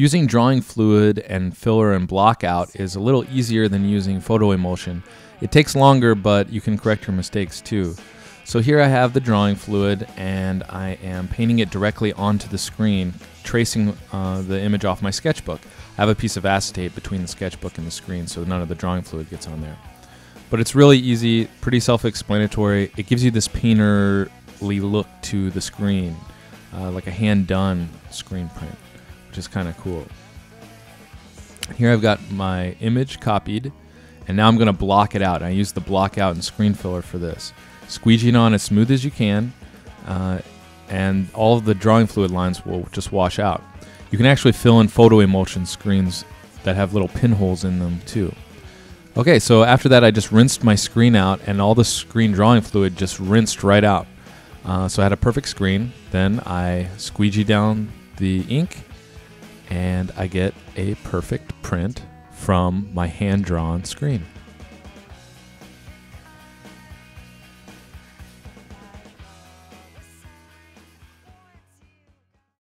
Using drawing fluid and filler and block out is a little easier than using photo emulsion. It takes longer, but you can correct your mistakes too. So here I have the drawing fluid and I am painting it directly onto the screen, tracing uh, the image off my sketchbook. I have a piece of acetate between the sketchbook and the screen so none of the drawing fluid gets on there. But it's really easy, pretty self-explanatory. It gives you this painterly look to the screen, uh, like a hand-done screen print which is kind of cool. Here I've got my image copied, and now I'm going to block it out. I use the block out and screen filler for this. Squeegee it on as smooth as you can, uh, and all of the drawing fluid lines will just wash out. You can actually fill in photo emulsion screens that have little pinholes in them too. Okay, so after that I just rinsed my screen out and all the screen drawing fluid just rinsed right out. Uh, so I had a perfect screen. Then I squeegee down the ink and I get a perfect print from my hand drawn screen.